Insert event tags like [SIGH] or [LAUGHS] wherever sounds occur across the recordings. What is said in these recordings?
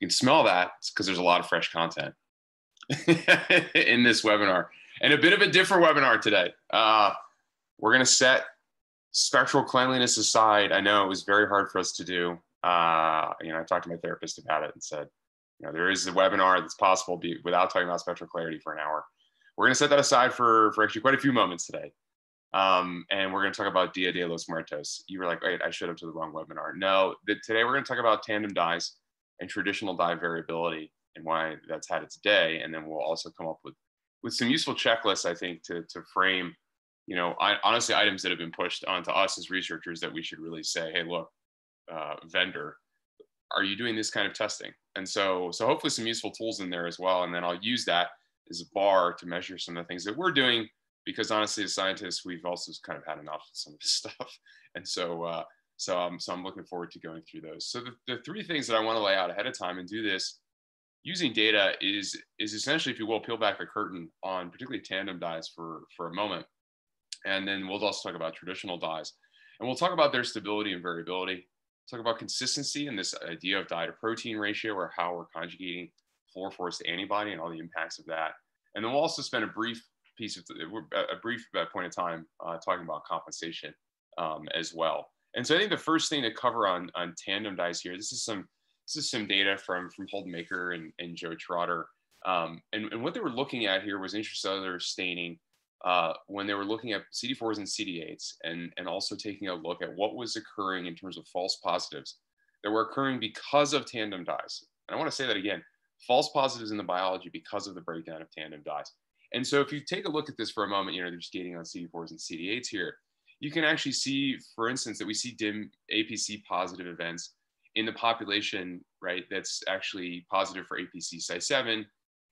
You can smell that because there's a lot of fresh content [LAUGHS] in this webinar and a bit of a different webinar today. Uh, we're going to set spectral cleanliness aside. I know it was very hard for us to do. Uh, you know, I talked to my therapist about it and said, you know, there is a webinar that's possible be, without talking about spectral clarity for an hour. We're going to set that aside for, for actually quite a few moments today. Um, and we're going to talk about Dia de los Muertos. You were like, wait, I showed up to the wrong webinar. No, the, today we're going to talk about tandem dyes and traditional dye variability and why that's had its day. And then we'll also come up with, with some useful checklists, I think, to, to frame, you know, I, honestly, items that have been pushed onto us as researchers that we should really say, hey, look, uh, vendor, are you doing this kind of testing? And so, so hopefully some useful tools in there as well. And then I'll use that as a bar to measure some of the things that we're doing because honestly, as scientists, we've also kind of had enough of some of this [LAUGHS] stuff. And so, uh, so, um, so I'm looking forward to going through those. So the, the three things that I want to lay out ahead of time and do this using data is, is essentially, if you will, peel back the curtain on particularly tandem dyes for, for a moment. And then we'll also talk about traditional dyes. And we'll talk about their stability and variability, talk about consistency and this idea of dye to protein ratio or how we're conjugating fluorophores to antibody and all the impacts of that. And then we'll also spend a brief piece of a brief point of time uh, talking about compensation um, as well. And so I think the first thing to cover on on tandem dyes here, this is some this is some data from from Holdmaker and, and Joe Trotter. Um, and, and what they were looking at here was intracellular staining uh, when they were looking at CD4s and CD8s and, and also taking a look at what was occurring in terms of false positives that were occurring because of tandem dyes. And I want to say that again, false positives in the biology because of the breakdown of tandem dyes. And so if you take a look at this for a moment, you know, they're skating on CD4s and CD8s here, you can actually see, for instance, that we see dim APC positive events in the population, right, that's actually positive for APC Cy7.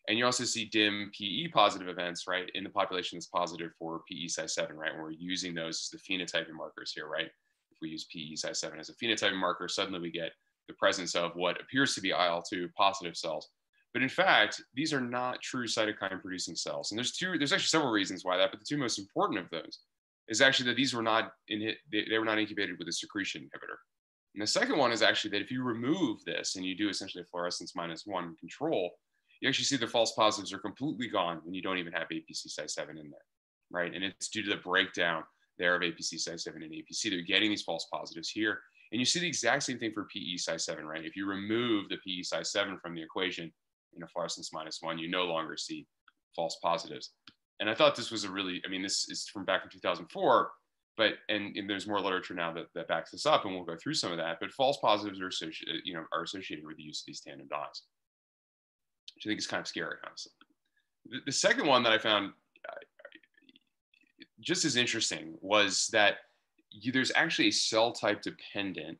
And you also see dim PE positive events, right, in the population that's positive for PE Cy7, right? When we're using those as the phenotyping markers here, right? If we use PE Cy7 as a phenotyping marker, suddenly we get the presence of what appears to be IL-2 positive cells. But in fact, these are not true cytokine producing cells. And there's two, there's actually several reasons why that, but the two most important of those is actually that these were not in, they, were not incubated with a secretion inhibitor. And the second one is actually that if you remove this and you do essentially a fluorescence minus one control, you actually see the false positives are completely gone when you don't even have APC Cy7 in there, right? And it's due to the breakdown there of APC Cy7 and APC. They're getting these false positives here. And you see the exact same thing for PE Cy7, right? If you remove the PE Cy7 from the equation, in a fluorescence minus one, you no longer see false positives. And I thought this was a really, I mean, this is from back in 2004, but, and, and there's more literature now that, that backs this up and we'll go through some of that, but false positives are associated, you know, are associated with the use of these tandem dyes, which I think is kind of scary, honestly. The, the second one that I found uh, just as interesting was that you, there's actually a cell type dependent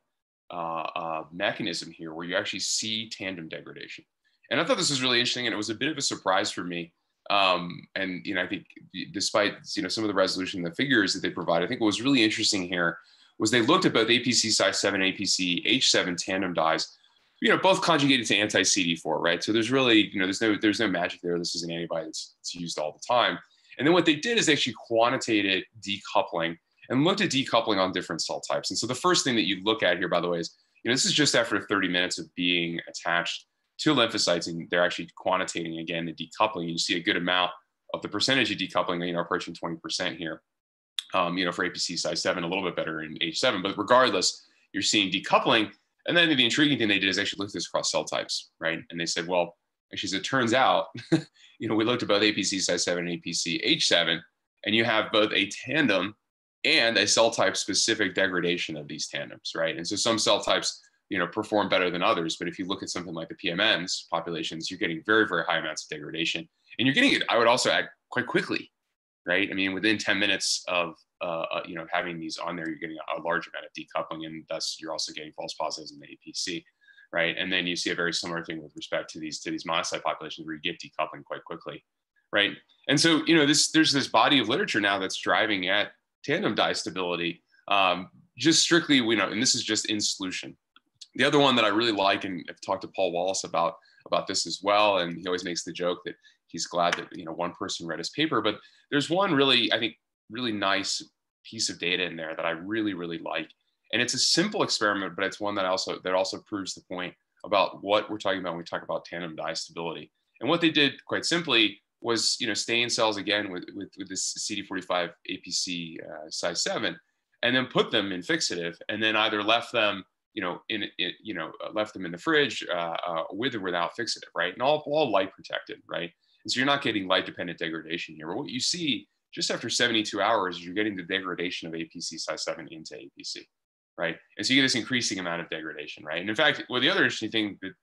uh, uh, mechanism here where you actually see tandem degradation. And I thought this was really interesting, and it was a bit of a surprise for me. Um, and you know, I think despite you know some of the resolution, the figures that they provide, I think what was really interesting here was they looked at both APC Cy7, APC H7 tandem dyes, you know, both conjugated to anti-CD4, right? So there's really, you know, there's no there's no magic there. This is an antibody that's, that's used all the time. And then what they did is they actually quantitated decoupling and looked at decoupling on different cell types. And so the first thing that you look at here, by the way, is you know this is just after 30 minutes of being attached to lymphocytes, and they're actually quantitating again the decoupling. You see a good amount of the percentage of decoupling, you know, approaching 20% here. Um, you know, for APC Cy7, a little bit better in H7, but regardless, you're seeing decoupling. And then the intriguing thing they did is actually looked at this across cell types, right? And they said, well, actually, as it turns out, [LAUGHS] you know, we looked at both APC Cy7 and APC H7, and you have both a tandem and a cell type specific degradation of these tandems, right? And so some cell types you know perform better than others. But if you look at something like the pmns populations you're getting very very high amounts of degradation. And you're getting it i would also add quite quickly right? I mean within 10 minutes of uh, uh, you know having these on there you're getting a, large amount of decoupling and thus you're also getting false positives in the apc right? And then you see a very similar thing with respect to these to these monocyte populations where you get decoupling quite quickly right? And so you know this there's this body of literature now that's driving at tandem dye stability um, just strictly you know and this is just in solution the other one that I really like, and I've talked to Paul Wallace about about this as well, and he always makes the joke that he's glad that you know one person read his paper. But there's one really, I think, really nice piece of data in there that I really, really like, and it's a simple experiment, but it's one that also that also proves the point about what we're talking about when we talk about tandem dye stability. And what they did quite simply was, you know, stain cells again with, with, with this CD45 APC uh, Cy7, and then put them in fixative, and then either left them, you know, in, in you know, uh, left them in the fridge uh, uh, with or without fixative, right? And all, all light protected, right? And so you're not getting light dependent degradation here. But what you see just after 72 hours, is you're getting the degradation of APC Cy7 into APC, right? And so you get this increasing amount of degradation, right? And in fact, well, the other interesting thing that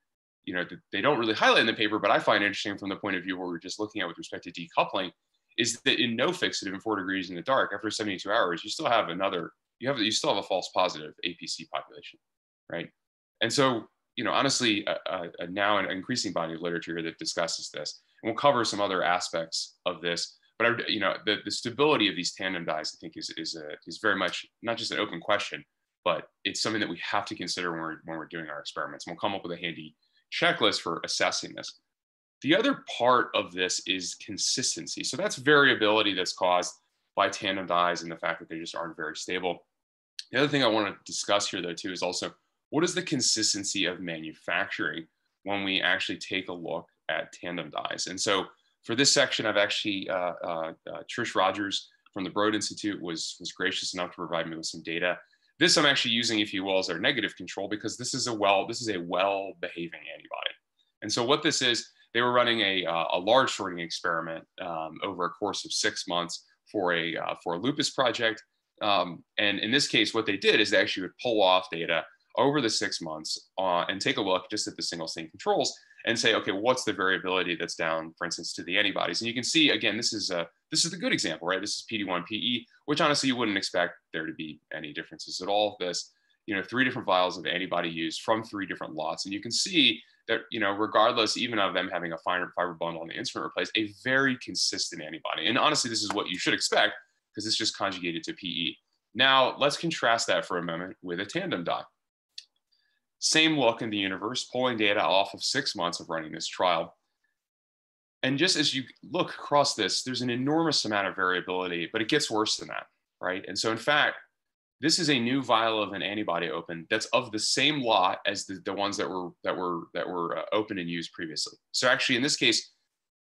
you know, that they don't really highlight in the paper, but I find interesting from the point of view where we're just looking at with respect to decoupling, is that in no fixative in four degrees in the dark, after 72 hours, you still have another, you have, you still have a false positive APC population, right? And so, you know, honestly, uh, uh, now an increasing body of literature that discusses this, and we'll cover some other aspects of this. But I, you know, the, the stability of these tandem dyes, I think, is is a, is very much not just an open question, but it's something that we have to consider when we're when we're doing our experiments. And we'll come up with a handy checklist for assessing this. The other part of this is consistency. So that's variability that's caused by tandem dyes and the fact that they just aren't very stable. The other thing I want to discuss here though too is also what is the consistency of manufacturing when we actually take a look at tandem dyes? And so for this section, I've actually, uh, uh, uh, Trish Rogers from the Broad Institute was, was gracious enough to provide me with some data this I'm actually using, if you will, as our negative control because this is a well, this is a well-behaving antibody. And so what this is, they were running a, uh, a large sorting experiment um, over a course of six months for a, uh, for a lupus project. Um, and in this case, what they did is they actually would pull off data over the six months uh, and take a look just at the single stain controls and say, okay, what's the variability that's down, for instance, to the antibodies? And you can see, again, this is a, this is the good example, right? This is PD1 PE, which honestly you wouldn't expect there to be any differences at all. This, you know, three different vials of antibody used from three different lots. And you can see that, you know, regardless even of them having a finer fiber bundle on the instrument replace, a very consistent antibody. And honestly, this is what you should expect because it's just conjugated to PE. Now, let's contrast that for a moment with a tandem dye. Same look in the universe, pulling data off of six months of running this trial. And just as you look across this, there's an enormous amount of variability, but it gets worse than that, right? And so, in fact, this is a new vial of an antibody open that's of the same lot as the, the ones that were that were that were uh, open and used previously. So actually, in this case,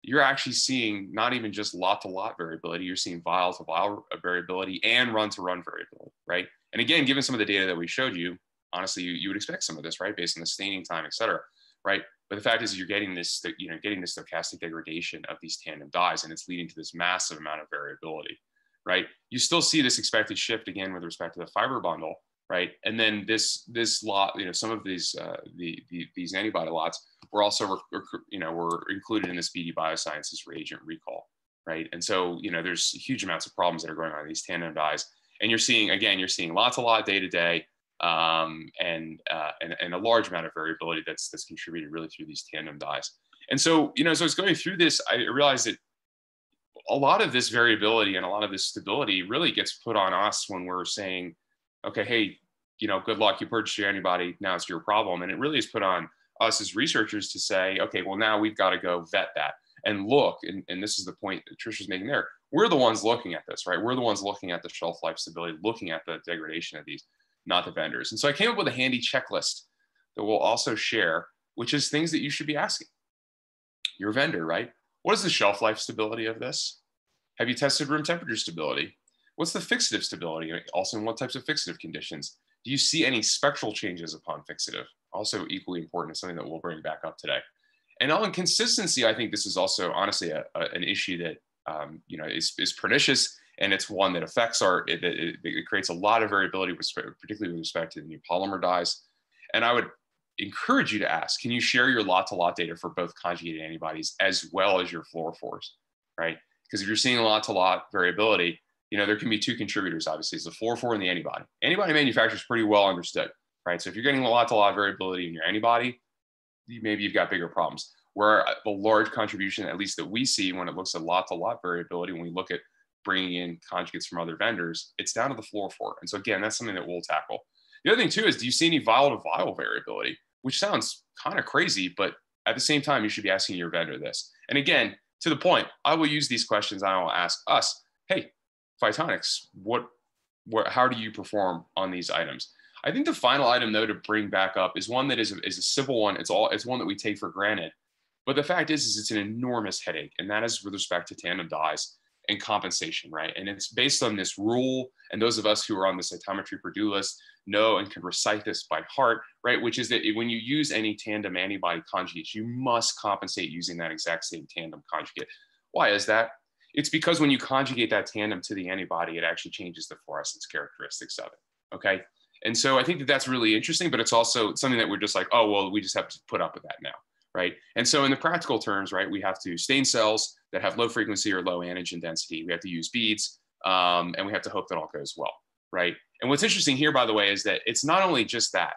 you're actually seeing not even just lot to lot variability, you're seeing vial to vial variability and run to run variability, right? And again, given some of the data that we showed you, honestly, you, you would expect some of this, right? Based on the staining time, et cetera, right? But the fact is you're getting this, you know, getting this stochastic degradation of these tandem dyes and it's leading to this massive amount of variability, right? You still see this expected shift again with respect to the fiber bundle, right? And then this this lot, you know, some of these uh, the, the these antibody lots were also you know were included in this BD Biosciences reagent recall, right? And so you know there's huge amounts of problems that are going on in these tandem dyes, and you're seeing again you're seeing lots a lot day to day um, and, uh, and, and a large amount of variability that's that's contributed really through these tandem dyes. And so, you know, as I was going through this, I realized that a lot of this variability and a lot of this stability really gets put on us when we're saying, okay, hey, you know, good luck, you purchased your antibody, now it's your problem. And it really is put on us as researchers to say, okay, well, now we've got to go vet that and look. And, and this is the point that Trisha's making there. We're the ones looking at this, right? We're the ones looking at the shelf life stability, looking at the degradation of these not the vendors. And so I came up with a handy checklist that we'll also share, which is things that you should be asking your vendor, right? What is the shelf life stability of this? Have you tested room temperature stability? What's the fixative stability? Also, in what types of fixative conditions? Do you see any spectral changes upon fixative? Also, equally important, is something that we'll bring back up today. And on consistency, I think this is also honestly a, a, an issue that um, you know is, is pernicious and it's one that affects our, it, it, creates a lot of variability, with, particularly with respect to the new polymer dyes. And I would encourage you to ask, can you share your lot to lot data for both conjugated antibodies as well as your fluorophores, right? Because if you're seeing a lot to lot variability, you know, there can be two contributors, obviously, it's the fluorophore and the antibody. Antibody manufacture is pretty well understood, right? So if you're getting a lot to lot variability in your antibody, maybe you've got bigger problems. Where uh, the large contribution, at least that we see when it looks at lot to lot variability, when we look at bringing in conjugates from other vendors, it's down to the fluorophore. And so again, that's something that we'll tackle. The other thing too is, do you see any vial to vial variability? Which sounds kind of crazy, but at the same time, you should be asking your vendor this. And again, to the point, I will use these questions. I will ask us, hey, Phitonex, what, what, how do you perform on these items? I think the final item though to bring back up is one that is, is a simple one. It's all it's one that we take for granted. But the fact is, is it's an enormous headache, and that is with respect to tandem dyes and compensation, right? And it's based on this rule. And those of us who are on the cytometry Purdue list know and can recite this by heart, right? Which is that when you use any tandem antibody conjugates, you must compensate using that exact same tandem conjugate. Why is that? It's because when you conjugate that tandem to the antibody, it actually changes the fluorescence characteristics of it. Okay. And so I think that that's really interesting, but it's also something that we're just like, oh, well, we just have to put up with that now. Right. And so in the practical terms, right, we have to stain cells that have low frequency or low antigen density. We have to use beads um, and we have to hope that all goes well. Right. And what's interesting here, by the way, is that it's not only just that,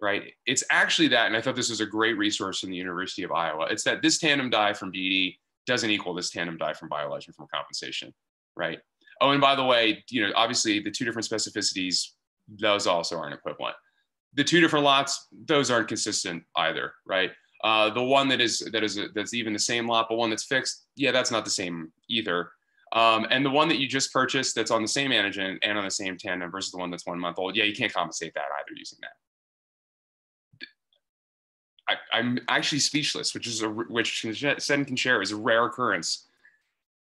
right? It's actually that, and I thought this was a great resource from the University of Iowa. It's that this tandem dye from BD doesn't equal this tandem dye from BioLegend from compensation, right? Oh, and by the way, you know, obviously the two different specificities, those also aren't equivalent. The two different lots, those aren't consistent either, right? Uh, the one that is that is a, that's even the same lot, but one that's fixed, yeah, that's not the same either. Um, and the one that you just purchased that's on the same antigen and on the same tandem versus the one that's one month old, yeah, you can't compensate that either using that. I, am actually speechless, which is a which Sen can share is a rare occurrence.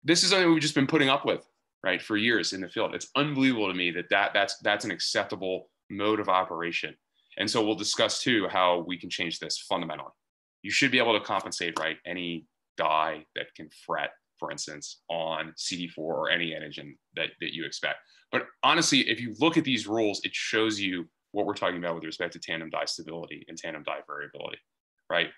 This is something we've just been putting up with, right, for years in the field. It's unbelievable to me that, that that's that's an acceptable mode of operation. And so we'll discuss too how we can change this fundamentally. You should be able to compensate, right, any dye that can fret for instance, on CD4 or any antigen that, that you expect. But honestly, if you look at these rules, it shows you what we're talking about with respect to tandem dye stability and tandem dye variability, right?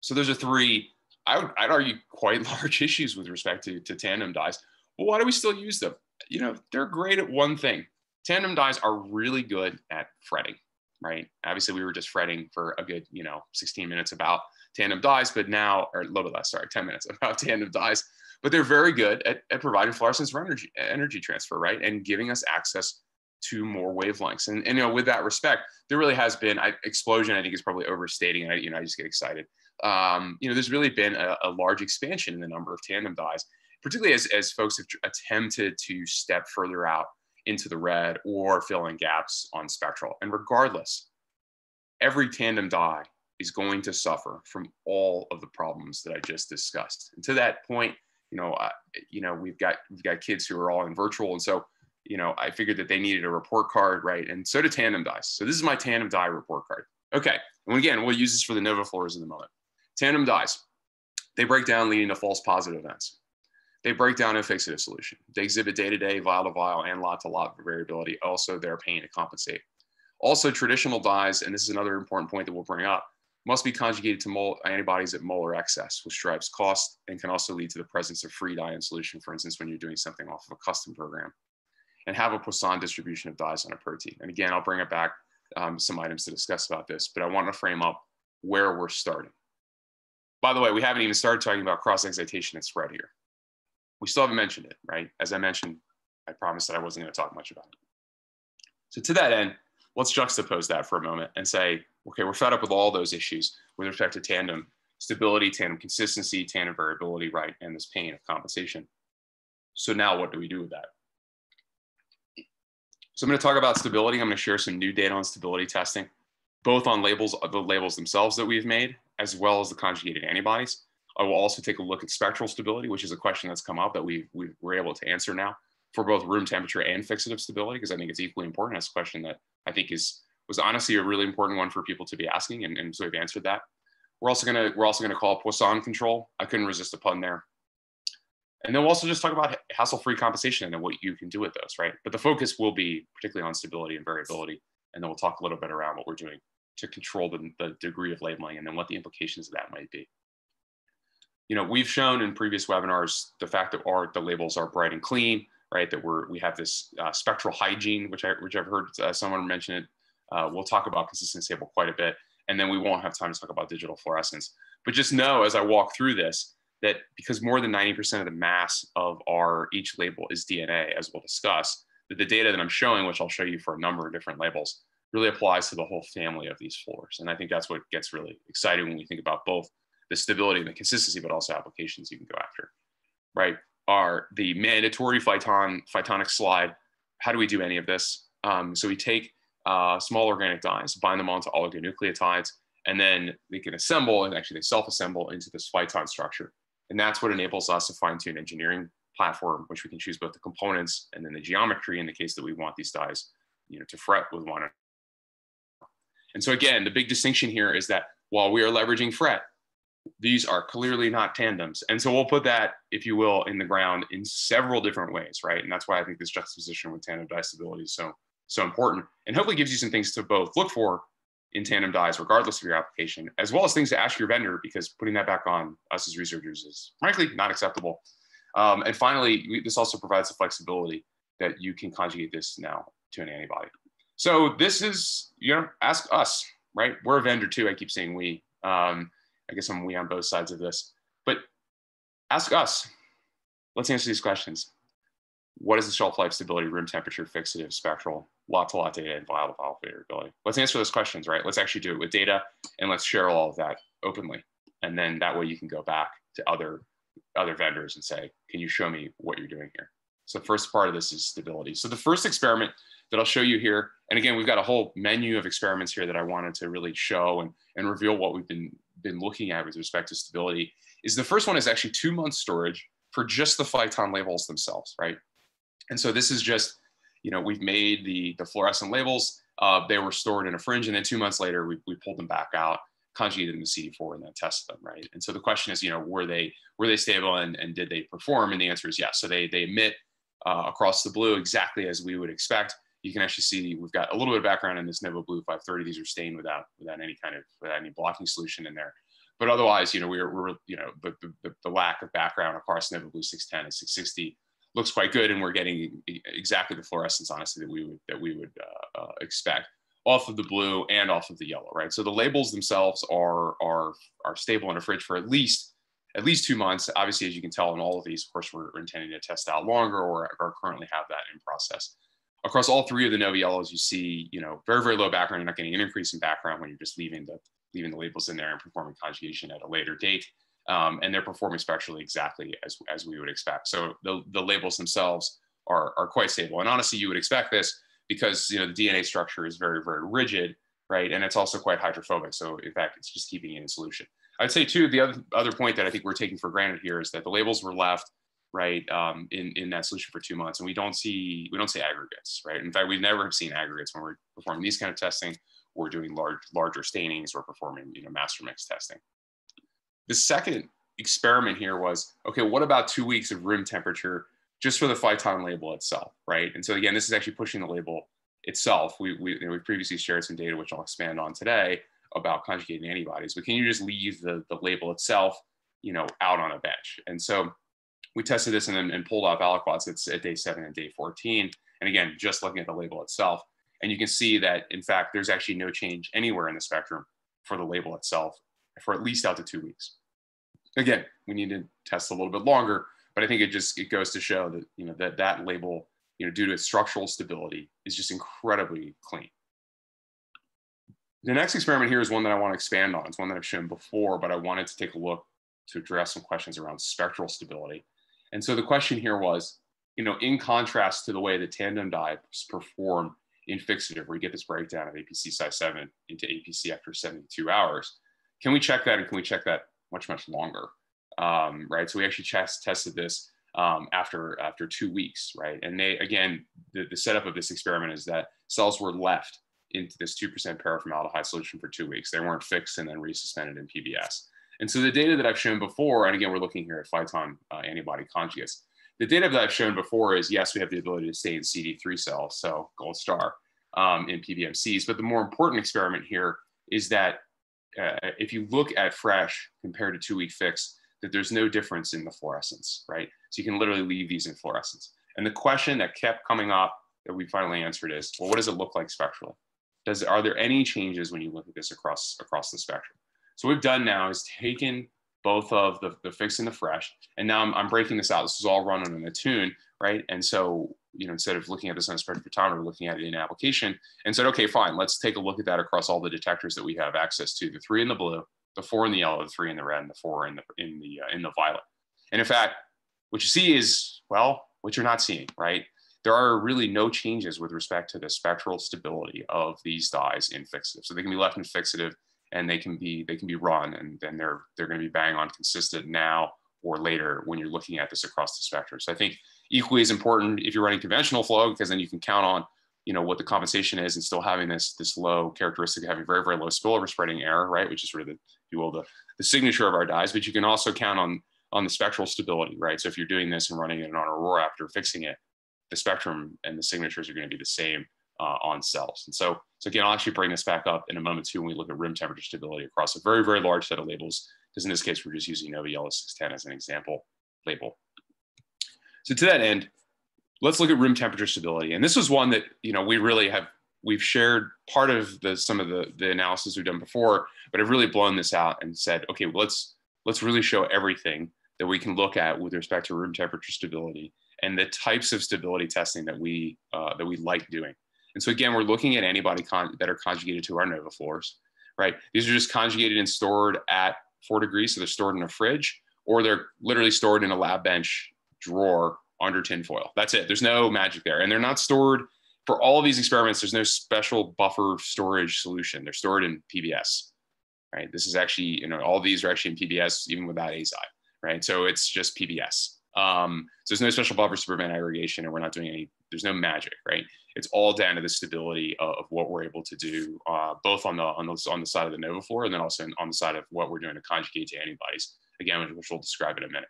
So those are three, I would, I'd argue, quite [LAUGHS] large issues with respect to, to tandem dyes. But why do we still use them? You know, they're great at one thing. Tandem dyes are really good at fretting, right? Obviously, we were just fretting for a good, you know, 16 minutes about tandem dyes, but now, or a little bit less, sorry, 10 minutes [LAUGHS] about tandem dyes but they're very good at, at providing fluorescence for energy, energy transfer, right? And giving us access to more wavelengths. And, and you know, with that respect, there really has been I, explosion. I think is probably overstating. And I, you know, I just get excited. Um, you know, there's really been a, a, large expansion in the number of tandem dyes, particularly as, as folks have attempted to step further out into the red or fill in gaps on spectral. And regardless, every tandem dye is going to suffer from all of the problems that I just discussed. And to that point, you know, uh, you know, we've got we've got kids who are all in virtual, and so you know, I figured that they needed a report card, right? And so did Tandem Dyes. So this is my Tandem Dye report card. Okay, and again, we'll use this for the NovaFluors in the moment. Tandem dyes, they break down leading to false positive events. They break down in fixative solution. They exhibit day-to-day, vial to vial, and lot to lot variability. Also, they're paying to compensate. Also, traditional dyes, and this is another important point that we'll bring up, must be conjugated to antibodies at molar excess, which drives cost and can also lead to the presence of free dye in solution, for instance, when you're doing something off of a custom program. And have a Poisson distribution of dyes on a protein. And again, I'll bring it back um, some items to discuss about this, but I want to frame up where we're starting. By the way, we haven't even started talking about cross excitation and spread here. We still haven't mentioned it, right? As I mentioned, I promised that I wasn't going to talk much about it. So to that end, let's juxtapose that for a moment and say, okay, we're fed up with all those issues with respect to tandem stability, tandem consistency, tandem variability, right, and this pain of compensation. So now what do we do with that? So I'm going to talk about stability. I'm going to share some new data on stability testing, both on labels, the labels themselves that we've made, as well as the conjugated antibodies. I will also take a look at spectral stability, which is a question that's come up that we we were able to answer now for both room temperature and fixative stability, because I think it's equally important. That's a question that I think is was honestly a really important one for people to be asking, and, and so we've answered that. We're also gonna we're also gonna call Poisson control. I couldn't resist a pun there. And then we'll also just talk about hassle-free compensation and what you can do with those, right? But the focus will be particularly on stability and variability, and then we'll talk a little bit around what we're doing to control the, the degree of labeling and then what the implications of that might be. You know, we've shown in previous webinars the fact that our the labels are bright and clean, right? That we're we have this uh, spectral hygiene, which I which I've heard uh, someone mention it uh, we'll talk about consistent stable quite a bit, and then we won't have time to talk about digital fluorescence. But just know as I walk through this that because more than 90% of the mass of our each label is DNA, as we'll discuss, that the data that I'm showing, which I'll show you for a number of different labels, really applies to the whole family of these floors. And I think that's what gets really exciting when we think about both the stability and the consistency, but also applications you can go after, right? Are the mandatory Phiton, Phitonex slide. How do we do any of this? Um, so we take uh, small organic dyes, bind them onto oligonucleotides, and then they can assemble and actually they self-assemble into this Phiton structure. And that's what enables us to fine-tune engineering platform, which we can choose both the components and then the geometry in the case that we want these dyes, you know, to fret with one another. And so again, the big distinction here is that while we are leveraging fret, these are clearly not tandems. And so we'll put that, if you will, in the ground in several different ways, right? And that's why I think this juxtaposition with tandem dye stability is so, so important and hopefully gives you some things to both look for in tandem dyes, regardless of your application, as well as things to ask your vendor, because putting that back on us as researchers is frankly not acceptable. Um, and finally, we, this also provides the flexibility that you can conjugate this now to an antibody. So this is, you know, ask us, right? We're a vendor too. I keep saying we. Um, I guess I'm we on both sides of this. But ask us. Let's answer these questions. What is the shelf life stability, room temperature, fixative, spectral, lot to lot data, and vial to variability? Let's answer those questions, right? Let's actually do it with data and let's share all of that openly. And then that way you can go back to other other vendors and say, can you show me what you're doing here? So the first part of this is stability. So the first experiment that I'll show you here, and again, we've got a whole menu of experiments here that I wanted to really show and, and reveal what we've been, been looking at with respect to stability, is the first one is actually two months storage for just the Phiton labels themselves, right? And so this is just, you know, we've made the, the fluorescent labels, uh, they were stored in a fringe, and then two months later, we, we pulled them back out conjugated them to CD4 and then tested them, right? And so the question is, you know, were they were they stable and, and did they perform? And the answer is yes. So they they emit uh, across the blue exactly as we would expect. You can actually see we've got a little bit of background in this Nova Blue 530. These are stained without without any kind of without any blocking solution in there. But otherwise, you know, we're, we're you know, the, the, the lack of background across Nova Blue 610 and 660 looks quite good, and we're getting exactly the fluorescence, honestly, that we would that we would uh, uh, expect off of the blue and off of the yellow, right? So the labels themselves are are are stable in a fridge for at least at least two months. Obviously, as you can tell in all of these, of course, we're intending to test out longer or, or currently have that in process. Across all three of the Nova yellows, you see, you know, very, very low background. You're not getting an increase in background when you're just leaving the leaving the labels in there and performing conjugation at a later date. Um, and they're performing spectrally exactly as, as we would expect. So the, the labels themselves are, are quite stable. And honestly, you would expect this because you know the DNA structure is very very rigid, right? And it's also quite hydrophobic. So in fact, it's just keeping it in solution. I'd say too the other other point that I think we're taking for granted here is that the labels were left right um, in in that solution for two months, and we don't see we don't see aggregates, right? In fact, we've never have seen aggregates when we're performing these kind of testing. We're doing large larger stainings or performing you know master mix testing. The second experiment here was okay. What about two weeks of room temperature just for the Phiton label itself, right? And so again, this is actually pushing the label itself. We, we, you know, we previously shared some data, which I'll expand on today, about conjugating antibodies, but can you just leave the, the label itself, you know, out on a bench? And so we tested this and and pulled off aliquots at, at day seven and day 14. And again, just looking at the label itself. And you can see that, in fact, there's actually no change anywhere in the spectrum for the label itself for at least out to two weeks. Again, we need to test a little bit longer, but I think it just it goes to show that you know that that label you know due to its structural stability is just incredibly clean. The next experiment here is one that I want to expand on. It's one that I've shown before, but I wanted to take a look to address some questions around spectral stability. And so the question here was, you know, in contrast to the way the tandem dives perform in fixative, where you get this breakdown of APC Cy7 into APC after 72 hours, can we check that and can we check that much, much longer? um, right? So we actually test, tested this um, after after two weeks, right? And they again, the, the setup of this experiment is that cells were left into this 2% paraformaldehyde solution for two weeks. They weren't fixed and then resuspended in PBS. And so the data that I've shown before, and again, we're looking here at Phiton uh, antibody conjugates. The data that I've shown before is yes, we have the ability to stay in CD3 cells, so gold star um, in PBMCs. But the more important experiment here is that uh, if you look at fresh compared to two week fix, that there's no difference in the fluorescence, right? So you can literally leave these in fluorescence. And the question that kept coming up that we finally answered is, well, what does it look like spectrally? Does are there any changes when you look at this across across the spectrum? So we've done now is taken both of the, the fixed and the fresh, and now I'm, I'm breaking this out. This is all run on an Attune, right? And so you know, instead of looking at this on a spectrophotometer, we're looking at it in application and said, okay, fine, let's take a look at that across all the detectors that we have access to, the three in the blue, the four in the yellow, the three in the red, and the four in the in the uh, in the violet. And in fact, what you see is well, what you're not seeing, right? there are really no changes with respect to the spectral stability of these dyes in fixative. So they can be left in fixative and they can be they can be run and then they're they're going to be bang on consistent now or later when you're looking at this across the spectrum. So I think equally as important if you're running conventional flow because then you can count on you know what the compensation is and still having this this low characteristic of having very very low spillover spreading error right? Which is sort of the you will the, the signature of our dyes but you can also count on on the spectral stability right? So if you're doing this and running it on Aurora after fixing it the spectrum and the signatures are going to be the same uh, on cells. And so, so again, I'll actually bring this back up in a moment too when we look at room temperature stability across a very, very large set of labels, because in this case, we're just using Nova Yellow 610 as an example label. So to that end, let's look at room temperature stability. And this was one that, you know, we really have, we've shared part of the, some of the, the analysis we've done before, but I've really blown this out and said, okay, well, let's, let's really show everything that we can look at with respect to room temperature stability and the types of stability testing that we, uh, that we like doing. And so again, we're looking at antibody con- that are conjugated to our NovaFluors, right? These are just conjugated and stored at four degrees. So they're stored in a fridge or they're literally stored in a lab bench drawer under tinfoil. That's it. There's no magic there. And they're not stored for all of these experiments. There's no special buffer storage solution. They're stored in PBS, right? This is actually, you know, all these are actually in PBS even without azi, right? So it's just PBS. Um, so there's no special buffers to prevent aggregation and we're not doing any, there's no magic, right? It's all down to the stability of, of what we're able to do, uh, both on the, on the on the side of the NovaFluor and then also on the side of what we're doing to conjugate to antibodies. Again, which we'll describe in a minute.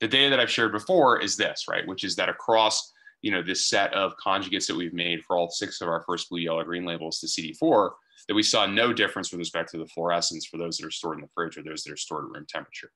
The data that I've shared before is this, right? Which is that across you know this set of conjugates that we've made for all six of our first blue, yellow, green labels to CD4, that we saw no difference with respect to the fluorescence for those that are stored in the fridge or those that are stored at room temperature.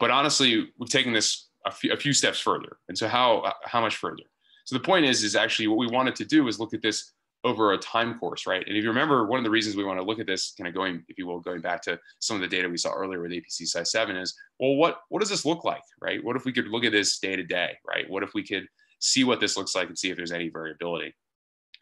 But honestly, we've taken this a few, a few steps further. And so how how much further? So the point is, is actually what we wanted to do is look at this over a time course, right? And if you remember, one of the reasons we want to look at this, kind of going, if you will, going back to some of the data we saw earlier with APC Cy7 is, well, what what does this look like, right? What if we could look at this day to day, right? What if we could see what this looks like and see if there's any variability?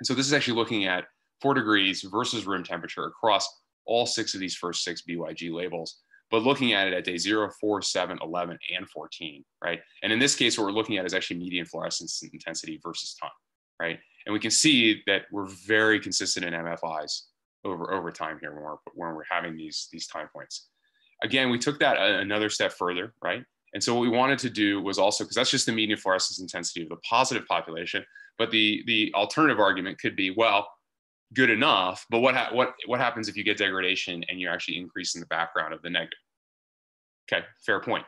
And so this is actually looking at four degrees versus room temperature across all six of these first six BYG labels but looking at it at day 0, 4, 7, 11, and 14, right? And in this case, what we're looking at is actually median fluorescence intensity versus time, right? And we can see that we're very consistent in MFIs over, over time here when we're, when we're having these, these time points. Again, we took that another step further, right? And so what we wanted to do was also, because that's just the median fluorescence intensity of the positive population, but the, the alternative argument could be, well, good enough, but what, ha- what, what happens if you get degradation and you're actually increasing the background of the negative? Okay, fair point.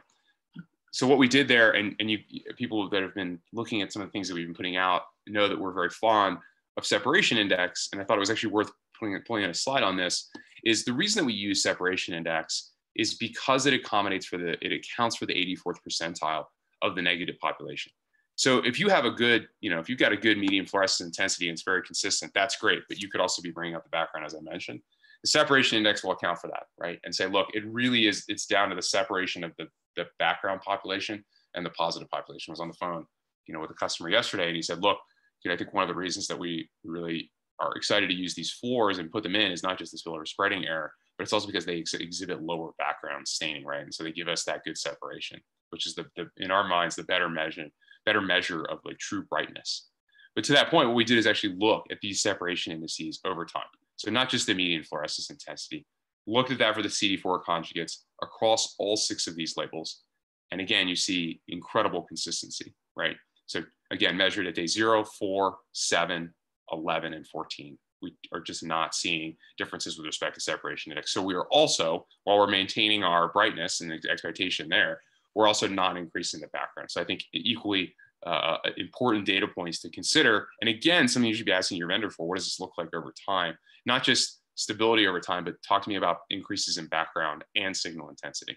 So what we did there, and, and you people that have been looking at some of the things that we've been putting out know that we're very fond of separation index, and I thought it was actually worth putting, pulling in a slide on this, is the reason that we use separation index is because it accommodates for the, it accounts for the 84th percentile of the negative population. So if you have a good, you know, if you've got a good medium fluorescence intensity and it's very consistent, that's great. But you could also be bringing up the background, as I mentioned. The separation index will account for that, right? And say, look, it really is, it's down to the separation of the, the background population and the positive population. I was on the phone, you know, with a customer yesterday and he said, look, you know, I think one of the reasons that we really are excited to use these floors and put them in is not just the spillover spreading error, but it's also because they ex- exhibit lower background staining, right? And so they give us that good separation, which is the, the in our minds the better measure better measure of like true brightness. But to that point, what we did is actually look at these separation indices over time. So not just the median fluorescence intensity, looked at that for the CD4 conjugates across all six of these labels. And again, you see incredible consistency, right? So again, measured at day zero, four, seven, 11, and 14. We are just not seeing differences with respect to separation index. So we are also, while we're maintaining our brightness and expectation there, we're also not increasing the background. So I think equally uh, important data points to consider. And again, something you should be asking your vendor for, what does this look like over time? Not just stability over time, but talk to me about increases in background and signal intensity.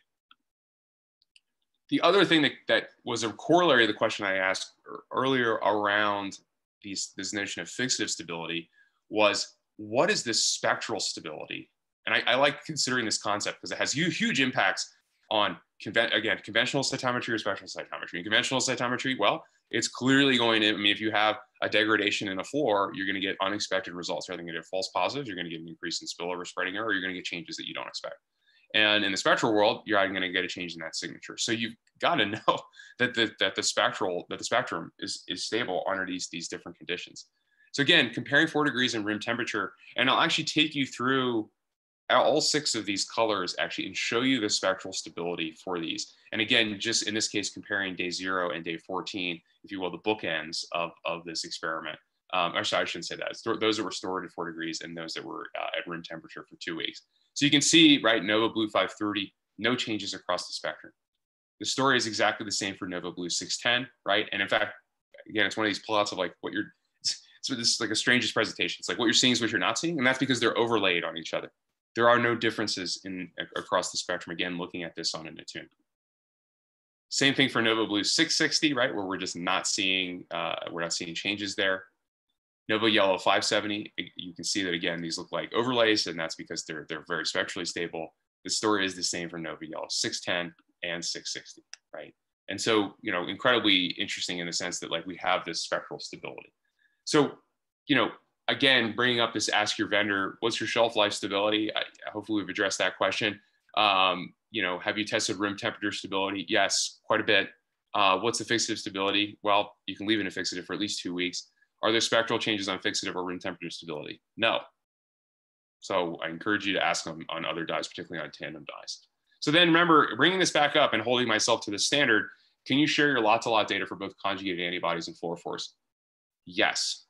The other thing that, that was a corollary of the question I asked earlier around these, this notion of fixative stability was what is this spectral stability? And I, I like considering this concept because it has huge, huge impacts on conven- again conventional cytometry or spectral cytometry. In conventional cytometry, well, it's clearly going to. I mean, if you have a degradation in a floor, you're going to get unexpected results. You're going to get false positives. You're going to get an increase in spillover spreading error. You're going to get changes that you don't expect. And in the spectral world, you're going to get a change in that signature. So you've got to [LAUGHS] know that the, that the spectral that the spectrum is, is stable under these, these different conditions. So again, comparing four degrees in room temperature, and I'll actually take you through all six of these colors actually and show you the spectral stability for these. And again, just in this case, comparing day zero and day 14, if you will, the bookends of, of this experiment. Um, or sorry, I shouldn't say that. those that were stored at four degrees and those that were uh, at room temperature for two weeks. So you can see, right, Nova Blue 530, no changes across the spectrum. The story is exactly the same for Nova Blue 610, right? And in fact, again, it's one of these plots of like what you're, so this is like a strangest presentation. It's like what you're seeing is what you're not seeing. And that's because they're overlaid on each other. There are no differences in across the spectrum. Again, looking at this on an Attune. Same thing for Nova Blue 660, right? Where we're just not seeing, uh, we're not seeing changes there. Nova Yellow 570, you can see that again, these look like overlays and that's because they're, they're very spectrally stable. The story is the same for Nova Yellow 610 and 660, right? And so, you know, incredibly interesting in the sense that like we have this spectral stability. So, you know, again, bringing up this ask your vendor, what's your shelf life stability? I, hopefully we've addressed that question. Um, you know, have you tested room temperature stability? Yes, quite a bit. Uh, what's the fixative stability? Well, you can leave it in fixative for at least two weeks. Are there spectral changes on fixative or room temperature stability? No. So I encourage you to ask them on other dyes, particularly on tandem dyes. So then remember, bringing this back up and holding myself to the standard, can you share your lot to lot data for both conjugated antibodies and fluorophores? Yes.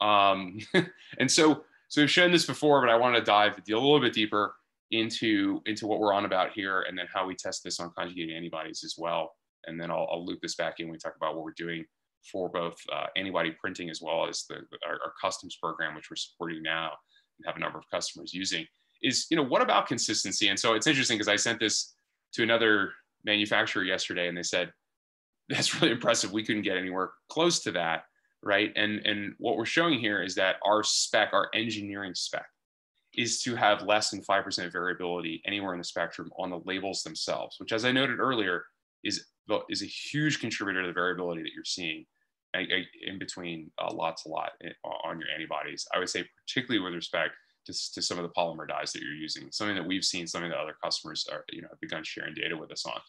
Um, [LAUGHS] and so, so we've shown this before, but I want to dive a little bit deeper into, into what we're on about here and then how we test this on conjugated antibodies as well. And then I'll, I'll loop this back in when we talk about what we're doing for both uh, antibody printing as well as the, our, our, customs program, which we're supporting now and have a number of customers using, is, you know, what about consistency? And so it's interesting because I sent this to another manufacturer yesterday and they said, that's really impressive. We couldn't get anywhere close to that, right? And, and what we're showing here is that our spec, our engineering spec, is to have less than 5% variability anywhere in the spectrum on the labels themselves, which as I noted earlier, is, is a huge contributor to the variability that you're seeing in between uh, lot to lot on your antibodies. I would say particularly with respect to, to some of the polymer dyes that you're using, something that we've seen, something that other customers are, you know, have begun sharing data with us on.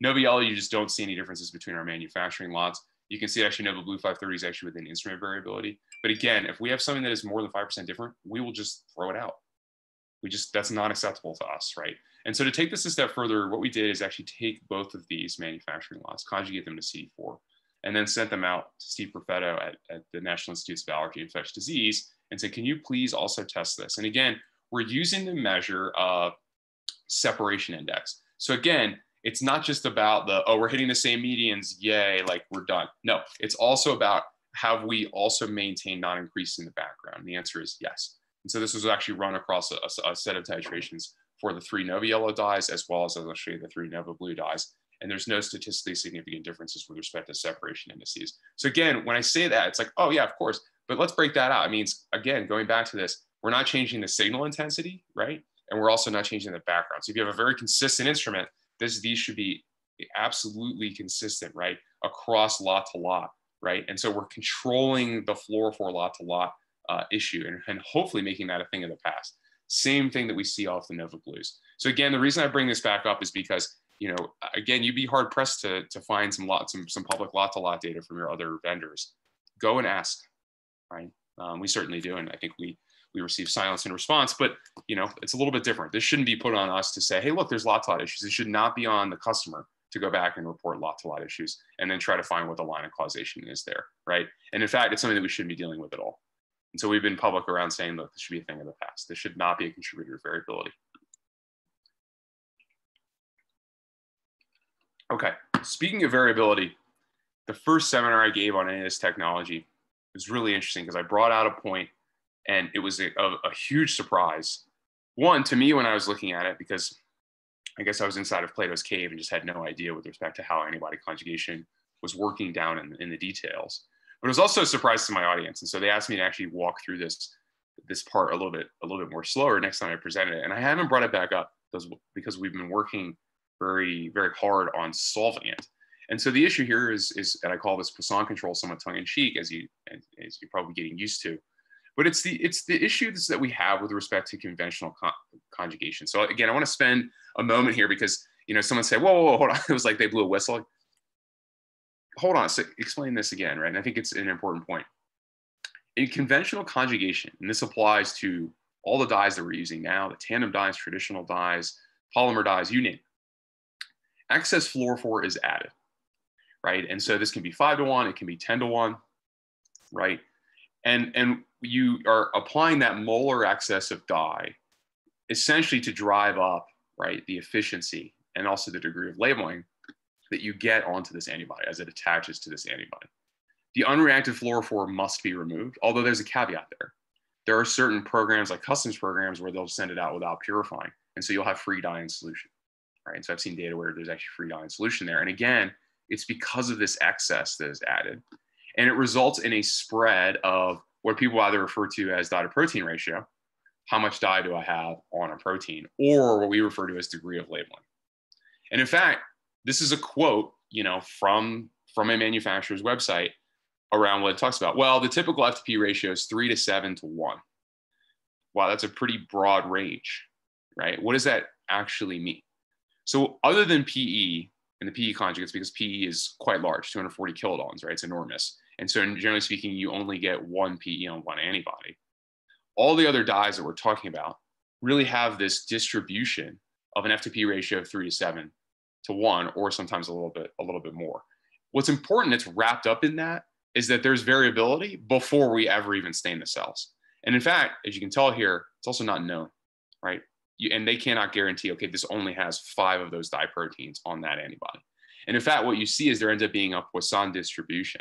Nova Yellow, you just don't see any differences between our manufacturing lots. You can see actually Nova Blue 530 is actually within instrument variability. But again, if we have something that is more than 5% different, we will just throw it out. We just, that's not acceptable to us, right? And so to take this a step further, what we did is actually take both of these manufacturing lots, conjugate them to CD4, and then sent them out to Steve Perfetto at, at the National Institutes of Allergy and Infectious Disease and said, can you please also test this? And again, we're using the measure of separation index. So again, it's not just about the, oh, we're hitting the same medians, yay, like we're done. No, it's also about have we also maintained non-increase in the background? The answer is yes. And so this was actually run across a, a, set of titrations for the three Nova Yellow dyes, as well as, I'll show you, the three Nova Blue dyes and there's no statistically significant differences with respect to separation indices. So again, when I say that, it's like, oh yeah, of course, but let's break that out. It means, again, going back to this, we're not changing the signal intensity, right? And we're also not changing the background. So if you have a very consistent instrument, this, these should be absolutely consistent, right? Across lot to lot, right? And so we're controlling the floor for lot to lot uh, issue and, and hopefully making that a thing of the past. Same thing that we see off the Nova Blues. So again, the reason I bring this back up is because you know, again, you'd be hard pressed to, to find some lot, some, some public lot to lot data from your other vendors. Go and ask, right? Um, we certainly do. And I think we, we receive silence in response, but you know, it's a little bit different. This shouldn't be put on us to say, hey, look, there's lot to lot issues. It should not be on the customer to go back and report lot to lot issues and then try to find what the line of causation is there, right? And in fact, it's something that we shouldn't be dealing with at all. And so we've been public around saying, look, this should be a thing of the past. This should not be a contributor to variability. Okay, speaking of variability, the first seminar I gave on any of this technology was really interesting because I brought out a point and it was a, a, a, huge surprise. One, to me, when I was looking at it, because I guess I was inside of Plato's cave and just had no idea with respect to how antibody conjugation was working down in, in the details. But it was also a surprise to my audience. And so they asked me to actually walk through this, this part a little bit, a little bit more slower next time I presented it. And I haven't brought it back up because, because we've been working very, very hard on solving it. And so the issue here is, is and I call this Poisson control somewhat tongue in cheek, as you, as you're probably getting used to. But it's the it's the issues that we have with respect to conventional con- conjugation. So again, I want to spend a moment here because you know someone said, "Whoa, whoa, whoa hold on," [LAUGHS] it was like they blew a whistle. Hold on, so explain this again, right? And I think it's an important point. In conventional conjugation, and this applies to all the dyes that we're using now, the tandem dyes, traditional dyes, polymer dyes, you name it. Excess fluorophore is added, right? And so this can be five to one, it can be 10 to one, right? And, and you are applying that molar excess of dye essentially to drive up, right, the efficiency and also the degree of labeling that you get onto this antibody as it attaches to this antibody. The unreacted fluorophore must be removed, although there's a caveat there. There are certain programs like customs programs where they'll send it out without purifying. And so you'll have free dye in solution, right? And so I've seen data where there's actually free dye in solution there. And again, it's because of this excess that is added. And it results in a spread of what people either refer to as dye to protein ratio, how much dye do I have on a protein, or what we refer to as degree of labeling. And in fact, this is a quote, you know, from from a manufacturer's website around what it talks about. Well, the typical FTP ratio is three to seven to one. Wow, that's a pretty broad range, right? What does that actually mean? So, other than PE and the PE conjugates, because PE is quite large, 240 kilodaltons, right? It's enormous. And so, generally speaking, you only get one PE on one antibody. All the other dyes that we're talking about really have this distribution of an FTP ratio of three to seven to one, or sometimes a little bit, a little bit more. What's important that's wrapped up in that is that there's variability before we ever even stain the cells. And in fact, as you can tell here, it's also not known, right? You, and they cannot guarantee, okay, this only has five of those dye proteins on that antibody. And in fact, what you see is there ends up being a Poisson distribution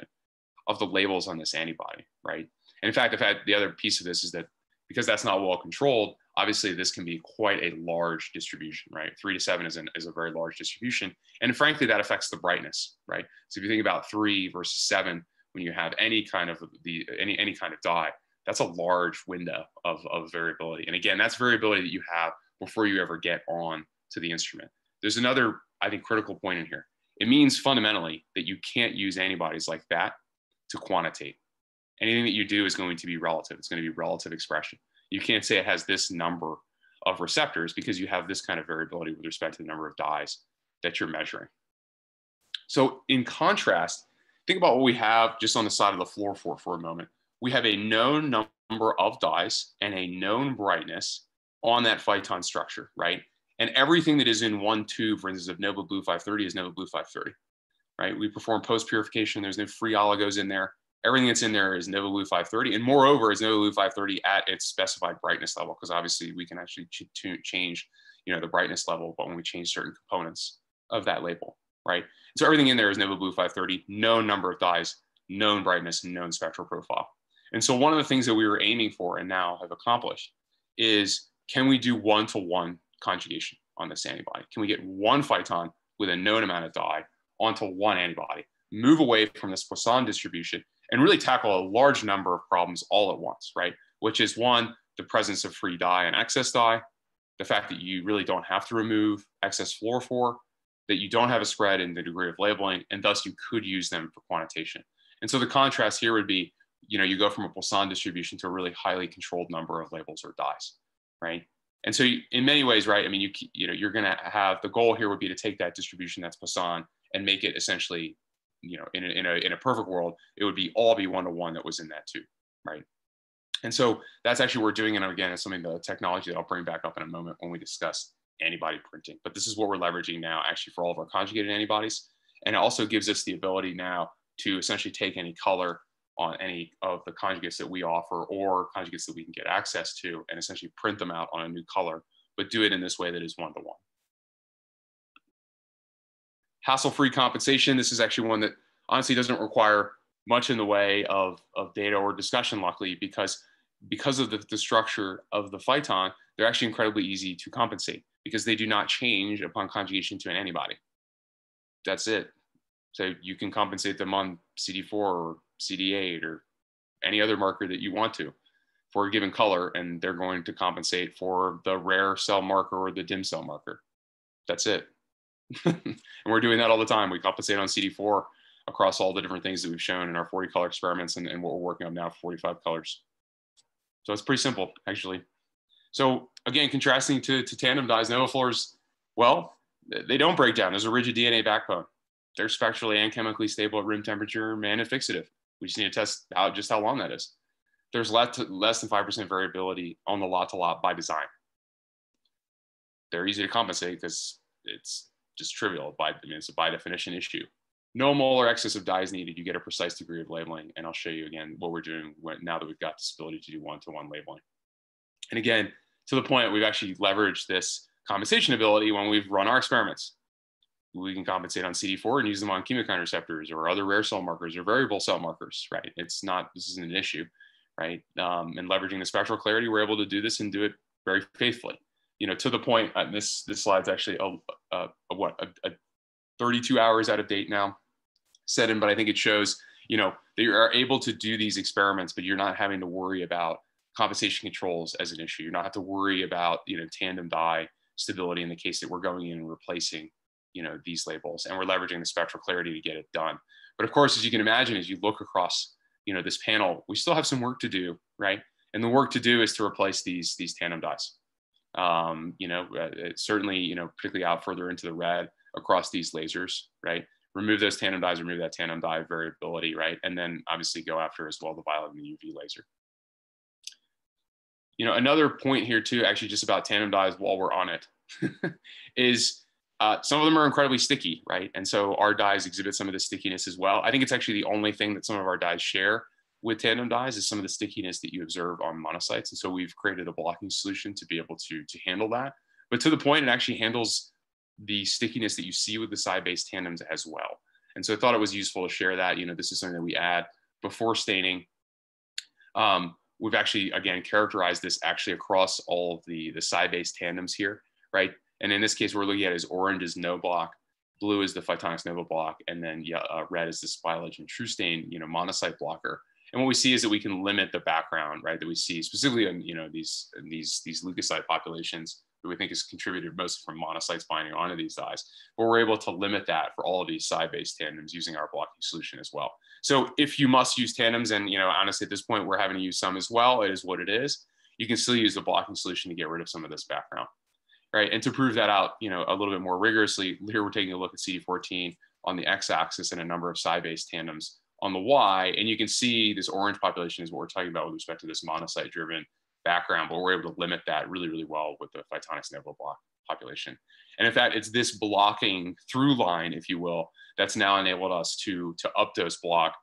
of the labels on this antibody, right? And in fact, the other piece of this is that because that's not well controlled, obviously this can be quite a large distribution, right? Three to seven is, an, is a very large distribution. And frankly, that affects the brightness, right? So if you think about three versus seven, when you have any kind of the any any kind of dye, that's a large window of, of variability. And again, that's variability that you have before you ever get on to the instrument. There's another, I think, critical point in here. It means fundamentally that you can't use antibodies like that to quantitate. Anything that you do is going to be relative. It's going to be relative expression. You can't say it has this number of receptors because you have this kind of variability with respect to the number of dyes that you're measuring. So in contrast, think about what we have just on the side of the fluorophore for a moment. We have a known number of dyes and a known brightness on that Phiton structure, right? And everything that is in one tube, for instance, of Nova Blue 530 is Nova Blue 530, right? We perform post purification. There's no free oligos in there. Everything that's in there is Nova Blue 530. And moreover, is Nova Blue 530 at its specified brightness level, because obviously we can actually ch- change, you know, the brightness level, but when we change certain components of that label, right? So everything in there is Nova Blue 530, known number of dyes, known brightness, known spectral profile. And so one of the things that we were aiming for and now have accomplished is can we do one-to-one conjugation on this antibody? Can we get one Phiton with a known amount of dye onto one antibody, move away from this Poisson distribution, and really tackle a large number of problems all at once, right? Which is one, the presence of free dye and excess dye, the fact that you really don't have to remove excess fluorophore, that you don't have a spread in the degree of labeling, and thus you could use them for quantitation. And so the contrast here would be, you know, you go from a Poisson distribution to a really highly controlled number of labels or dyes, right? And so you, in many ways, right, I mean, you, you know, you're to have, the goal here would be to take that distribution that's Poisson and make it essentially, you know, in a, in a, in a perfect world, it would be all be one-to-one that was in that too, right? And so that's actually what we're doing. And again, it's something the technology that I'll bring back up in a moment when we discuss antibody printing. But this is what we're leveraging now actually for all of our conjugated antibodies. And it also gives us the ability now to essentially take any color on any of the conjugates that we offer or conjugates that we can get access to and essentially print them out on a new color, but do it in this way that is one-to-one. Hassle-free compensation. This is actually one that honestly doesn't require much in the way of, of data or discussion, luckily, because because of the, the structure of the Phiton, they're actually incredibly easy to compensate because they do not change upon conjugation to an antibody. That's it. So you can compensate them on CD4 or CD8 or any other marker that you want to for a given color, and they're going to compensate for the rare cell marker or the dim cell marker. That's it. [LAUGHS] and we're doing that all the time. We compensate on CD4 across all the different things that we've shown in our 40 color experiments and, and what we're working on now 45 colors. So it's pretty simple, actually. So again, contrasting to, to tandem dyes, NovaFluors, well, they don't break down. There's a rigid DNA backbone. They're spectrally and chemically stable at room temperature and fixative. We just need to test out just how long that is. There's less, less than 5% variability on the lot to lot by design. They're easy to compensate because it's just trivial. By, I mean, it's a by definition issue. No molar excess of dye is needed. You get a precise degree of labeling. And I'll show you again what we're doing when, now that we've got this ability to do one-to-one labeling. And again, to the point, we've actually leveraged this compensation ability when we've run our experiments. We can compensate on CD4 and use them on chemokine receptors or other rare cell markers or variable cell markers, right? It's not, this isn't an issue, right? Um, and leveraging the spectral clarity, we're able to do this and do it very faithfully. You know, to the point, uh, this, this slide's actually a, a, a what, a, a 32 hours out of date now set in, but I think it shows, you know, that you are able to do these experiments, but you're not having to worry about compensation controls as an issue. You're not have to worry about, you know, tandem dye stability in the case that we're going in and replacing, you know, these labels and we're leveraging the spectral clarity to get it done. But of course, as you can imagine, as you look across, you know, this panel, we still have some work to do, right? And the work to do is to replace these, these tandem dyes. Um, you know, uh, certainly, you know, particularly out further into the red across these lasers, right? Remove those tandem dyes, remove that tandem dye variability, right? And then obviously go after as well the violet and the UV laser. You know, another point here too, actually just about tandem dyes while we're on it, [LAUGHS] is uh, some of them are incredibly sticky, right? And so our dyes exhibit some of the stickiness as well. I think it's actually the only thing that some of our dyes share with tandem dyes is some of the stickiness that you observe on monocytes. And so we've created a blocking solution to be able to, to handle that. But to the point, it actually handles the stickiness that you see with the Cy-based tandems as well. And so I thought it was useful to share that. You know, this is something that we add before staining. Um, we've actually, again, characterized this actually across all of the, the Cy-based tandems here, right? And in this case, we're looking at is orange is no block, blue is the Phitonex Nova block, and then yeah, uh, red is the spilage and true stain, you know, monocyte blocker. And what we see is that we can limit the background, right? That we see specifically in, you know, these, these, these leukocyte populations that we think is contributed most from monocytes binding onto these dyes. But we're able to limit that for all of these Cy-based tandems using our blocking solution as well. So if you must use tandems, and you know, honestly, at this point, we're having to use some as well, it is what it is. You can still use the blocking solution to get rid of some of this background, right? And to prove that out, you know, a little bit more rigorously, here we're taking a look at CD14 on the x-axis and a number of side-based tandems on the y, and you can see this orange population is what we're talking about with respect to this monocyte-driven background, but we're able to limit that really, really well with the Phitonex Nova block population. And in fact, it's this blocking through line, if you will, that's now enabled us to, to updose block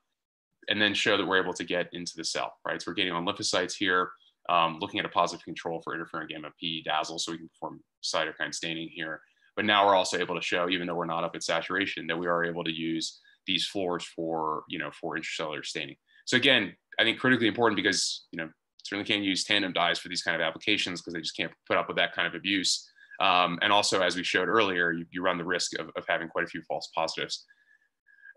and then show that we're able to get into the cell, right? So we're getting on lymphocytes here, um, looking at a positive control for interferon gamma PE-Dazzle, so we can perform cytokine staining here. But now we're also able to show, even though we're not up at saturation, that we are able to use these fluors for, you know, for intracellular staining. So again, I think critically important because, you know, certainly can't use tandem dyes for these kind of applications because they just can't put up with that kind of abuse. Um, and also, as we showed earlier, you, you run the risk of, of having quite a few false positives.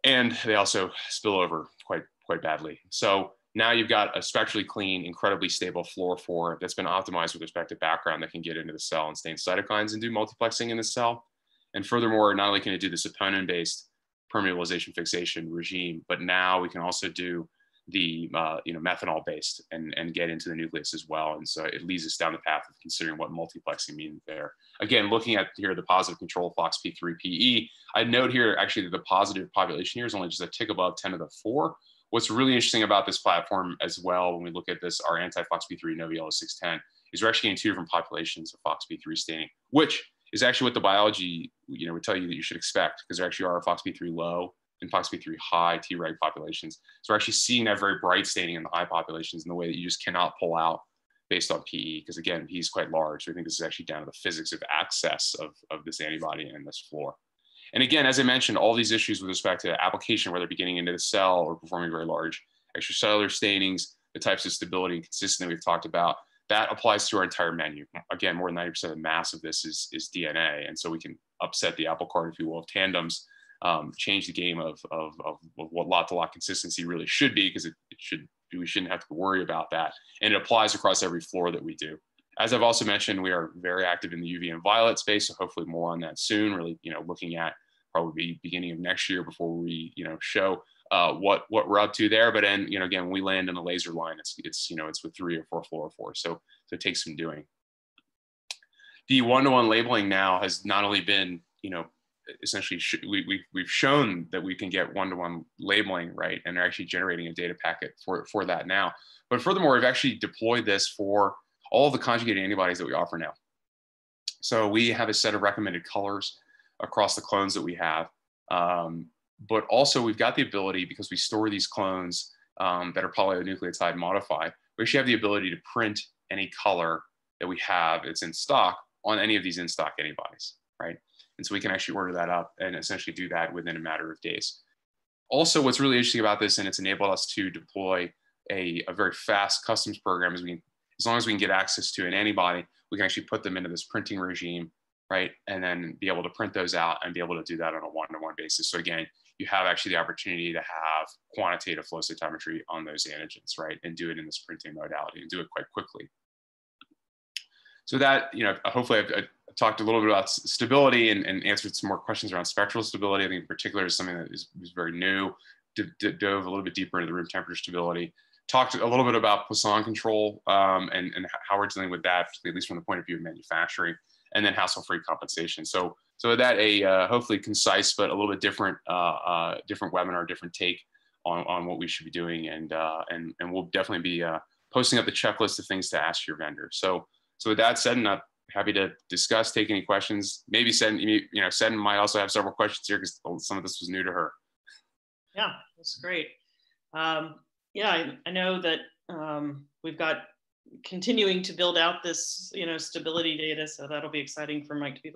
And they also spill over quite, quite badly. So now you've got a spectrally clean, incredibly stable fluorophore that's been optimized with respect to background that can get into the cell and stain cytokines and do multiplexing in the cell. And furthermore, not only can it do the saponin-based permeabilization fixation regime, but now we can also do the uh, you know methanol based and and get into the nucleus as well. And so it leads us down the path of considering what multiplexing means there. Again looking at here the positive control foxp3 pe i note here actually that the positive population here is only just a tick above 10 to the 4 what's really interesting about this platform as well when we look at this our anti-foxp3 Nova Yellow 610 is we're actually getting two different populations of foxp3 staining which is actually what the biology you know would tell you that you should expect because there actually are foxp3 low and FOXP3 high Treg populations. So we're actually seeing that very bright staining in the high populations in the way that you just cannot pull out based on PE, because again, PE is quite large. So I think this is actually down to the physics of access of, of this antibody and this fluor. And again, as I mentioned, all these issues with respect to application, whether beginning into the cell or performing very large extracellular stainings, the types of stability and consistency we've talked about, that applies to our entire menu. Again, more than 90% of the mass of this is, is DNA. And so we can upset the apple cart, if you will, of tandems um, change the game of, of, of, of what lot to lot consistency really should be because it, it should we shouldn't have to worry about that. And it applies across every fluor that we do. As I've also mentioned, we are very active in the UV and violet space, so hopefully more on that soon. Really, you know, looking at probably beginning of next year before we, you know, show uh, what what we're up to there. But then you know again, when we land in the laser line, it's it's you know it's with three or four fluorophores, so so it takes some doing. The one-to-one labeling now has not only been you know essentially we, we, we've shown that we can get one-to-one labeling right and they're actually generating a data packet for, for that now but furthermore we've actually deployed this for all the conjugated antibodies that we offer now so we have a set of recommended colors across the clones that we have um, but also we've got the ability because we store these clones um, that are polynucleotide modified we actually have the ability to print any color that we have that's in stock on any of these in stock antibodies right and so we can actually order that up and essentially do that within a matter of days. Also, what's really interesting about this, and it's enabled us to deploy a, a very fast customs program, is we as long as we can get access to an antibody, we can actually put them into this printing regime, right? And then be able to print those out and be able to do that on a one-to-one basis. So again, you have actually the opportunity to have quantitative flow cytometry on those antigens, right? And do it in this printing modality and do it quite quickly. So that, you know, hopefully I've, I've talked a little bit about stability and, and, answered some more questions around spectral stability. I think in particular is something that is, is very new, D- dove a little bit deeper into the room temperature stability. Talked a little bit about Poisson control um, and, and how we're dealing with that, at least from the point of view of manufacturing, and then hassle-free compensation. So, so with that a uh, hopefully concise but a little bit different, uh, uh, different webinar, different take on, on what we should be doing, and uh, and and we'll definitely be uh, posting up the checklist of things to ask your vendor. So, so with that said, and I'm happy to discuss, take any questions. Maybe send you know, Sen might also have several questions here because some of this was new to her. Yeah, that's great. Um, yeah, I, I, know that um, we've got continuing to build out this, you know, stability data. So that'll be exciting for Mike to be able to